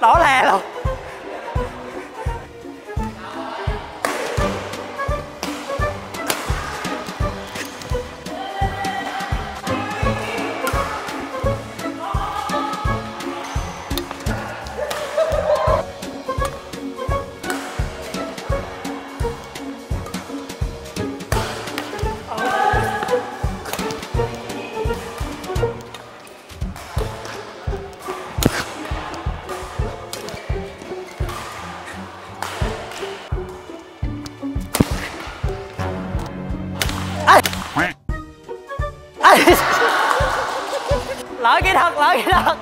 đỏ lè luôn lỡ kỹ thuật lỡ kỹ thuật